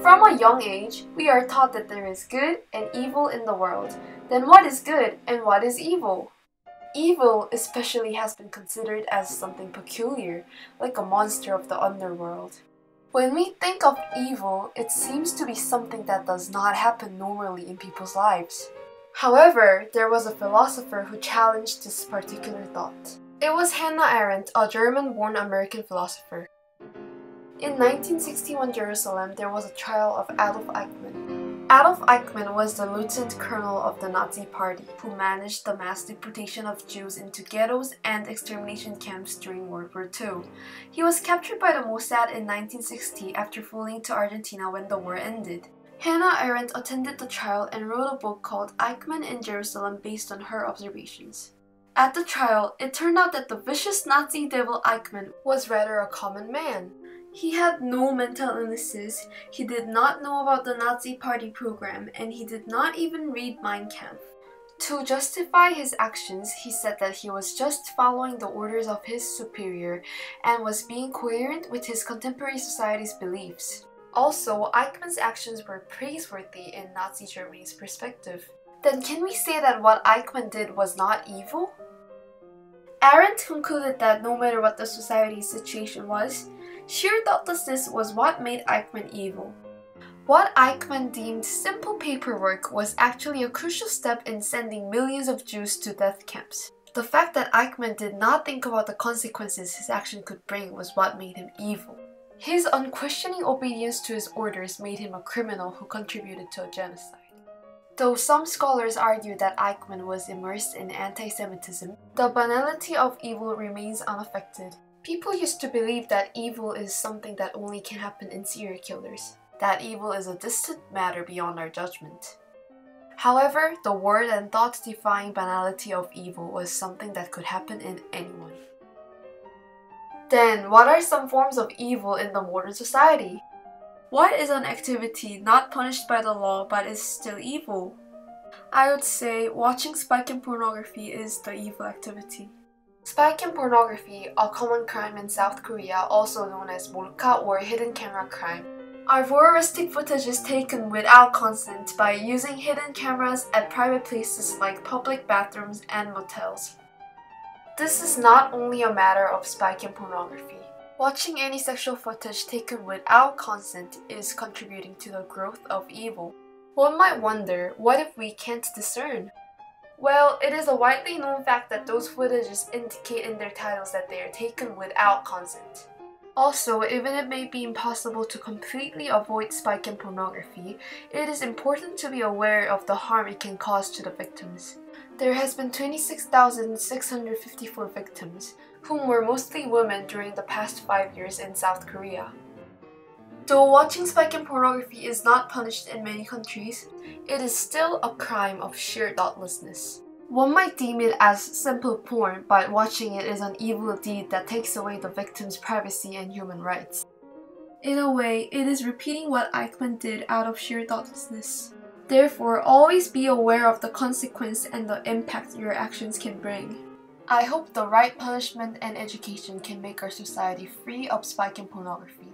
From a young age, we are taught that there is good and evil in the world. Then what is good and what is evil? Evil especially has been considered as something peculiar, like a monster of the underworld. When we think of evil, it seems to be something that does not happen normally in people's lives. However, there was a philosopher who challenged this particular thought. It was Hannah Arendt, a German born American philosopher. In 1961 Jerusalem, there was a trial of Adolf Eichmann. Adolf Eichmann was the lieutenant colonel of the Nazi Party who managed the mass deportation of Jews into ghettos and extermination camps during World War II. He was captured by the Mossad in 1960 after fleeing to Argentina when the war ended. Hannah Arendt attended the trial and wrote a book called Eichmann in Jerusalem based on her observations. At the trial, it turned out that the vicious Nazi devil Eichmann was rather a common man. He had no mental illnesses, he did not know about the Nazi party program, and he did not even read Mein Kampf. To justify his actions, he said that he was just following the orders of his superior and was being coherent with his contemporary society's beliefs. Also, Eichmann's actions were praiseworthy in Nazi Germany's perspective. Then can we say that what Eichmann did was not evil? Arendt concluded that no matter what the society's situation was, sheer thoughtlessness was what made Eichmann evil. What Eichmann deemed simple paperwork was actually a crucial step in sending millions of Jews to death camps. The fact that Eichmann did not think about the consequences his action could bring was what made him evil. His unquestioning obedience to his orders made him a criminal who contributed to a genocide. Though some scholars argue that Eichmann was immersed in anti Semitism, the banality of evil remains unaffected. People used to believe that evil is something that only can happen in serial killers, that evil is a distant matter beyond our judgment. However, the word and thought defying banality of evil was something that could happen in anyone. Then, what are some forms of evil in the modern society? What is an activity not punished by the law but is still evil? I would say watching spycam pornography is the evil activity. Spycam pornography, a common crime in South Korea, also known as molka or hidden camera crime, are voyeuristic footages taken without consent by using hidden cameras at private places like public bathrooms and motels. This is not only a matter of spycam pornography. Watching any sexual footage taken without consent is contributing to the growth of evil. One might wonder, what if we can't discern? Well, it is a widely known fact that those footages indicate in their titles that they are taken without consent. Also, even if it may be impossible to completely avoid spycam pornography, it is important to be aware of the harm it can cause to the victims. There has been 26,654 victims, whom were mostly women during the past five years in South Korea. Though watching spycam pornography is not punished in many countries, it is still a crime of sheer thoughtlessness. One might deem it as simple porn, but watching it is an evil deed that takes away the victim's privacy and human rights. In a way, it is repeating what Eichmann did out of sheer thoughtlessness. Therefore, always be aware of the consequence and the impact your actions can bring. I hope the right punishment and education can make our society free of spycam pornography.